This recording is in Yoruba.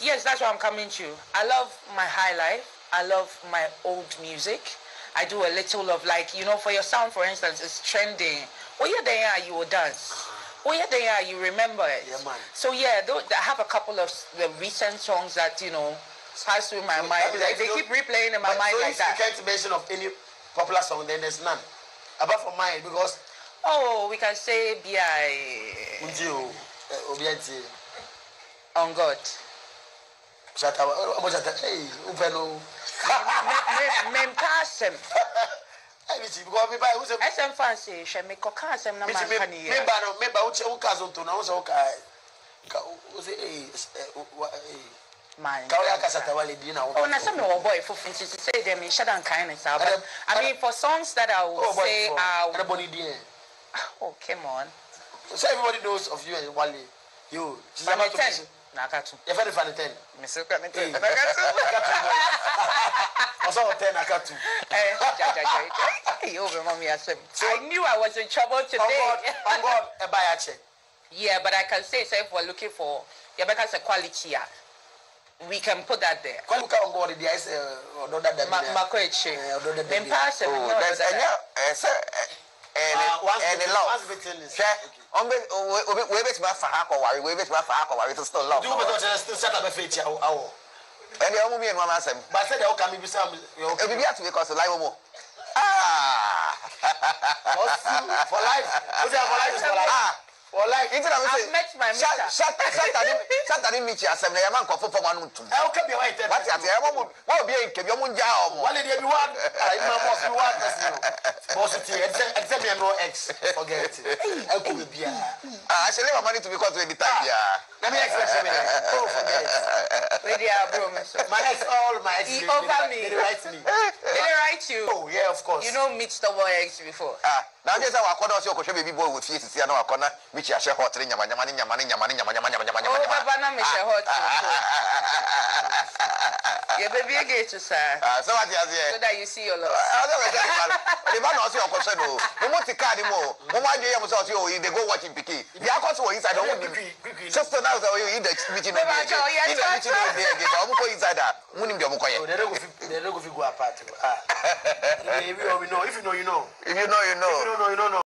Yes, that's what I'm coming to I love my high life. I love my old music. I do a little of like, you know, for your sound, for instance, it's trending. Oh yeah, they you will dance. Oh yeah, they you remember it. Yeah, man. So yeah, I have a couple of the recent songs that, you know, pass through my mind. Like, they keep replaying in my but mind so like that. you can't mention of any popular song, then there's none. Apart from mine, because... Oh, we can say eh, B.I. On God. sata ọmọ ee n fẹ no. mẹ mpa asẹm. ẹni tí bíkọ́ mi báyìí. ẹsẹ̀ nfa ṣe ìṣẹ̀ mi kọ́ ká asẹm náà máa ń kàn nìyẹn. mi ba no mi ba o o ka so ntona o sọ o ka ka o ṣe ee wa ee. Oh, na some your boy for to say them in shadow and kindness. Ah, I mean for songs that I would oh, say are. Everybody there. Oh, come on. So everybody knows of you and Wale. You. She's Nakatu. Your friend Valentine. Mr. Nakatu. Nakatu. Also, ten Nakatu. I knew I was in trouble today. Thank God, a buyer Yeah, but I can say, so if we're looking for, yeah, because a quality, yeah. We can put that there. Kwa on, ongo di di ase eh, ododa da bi. Makoeche. Eh, ododa da bi. Mpa ase. Oh, that's enya. sir. ẹni lọ ṣe wee bẹ tuma fa ha kọ wari wee bẹ tuma fa ha kọ wari to still love. dugu bẹ tọ sẹ sẹ ta bẹ fẹ ti awọ. ẹni ọmú mi yẹn ni wọn máa sẹm. gbàsẹ dẹ o kà mí bí sàm. ebi bí àtúwé kọ sí láì wọ́n mọ̀. for life o ti à for life is for life. Ah, for life nti na mi se saturday saturday meeting asem for yamma nkɔfo fam anu ntum ɛwɔ What's ɛwɔ ayetɛ wati ati ɛwɔ mu wɔn obi yɛ nkɛbi ɔmu ngya ɔmu wale deɛ bi wa ayi ma bɔs must wa dɛsi o bɔs ti ɛdisɛ mi ɛnu x forget it ɛkò be bia I should leave my money to be cut any time Yeah. Let me explain to mi oh forget it wey I aburo mi so my ex all my ex dey write me invite you. Oh, yeah, of course. You know meet the boy eggs before. Ah, now just our corner also koshe baby boy with feet see now corner which I share hot nyama nyama nyama nyama nyama nyama nyama nyama nyama nyama. Oh, baba na me share hot. Ah, ah, ah, yɛbɛbi ege to saa. aa sɛ wati aseɛ. so that you see your loss. ɔsɛ wɛsɛ de ba de ba na ɔsi ɔkɔ sɛ no mo mo ti kaa di mo mo mo adi yɛ mo sɛ ɔsi oyi de go watch him pikin di akɔ so oyi side ɔmo nim sɛfito naa sɛ oyi de miti na obi ege ida miti na obi ege ba ɔmo kɔ yi side a mo nim de ɔmo kɔ yɛ. de de go fit go apart. Ah. if you know you know. if you know you know. if you know you know.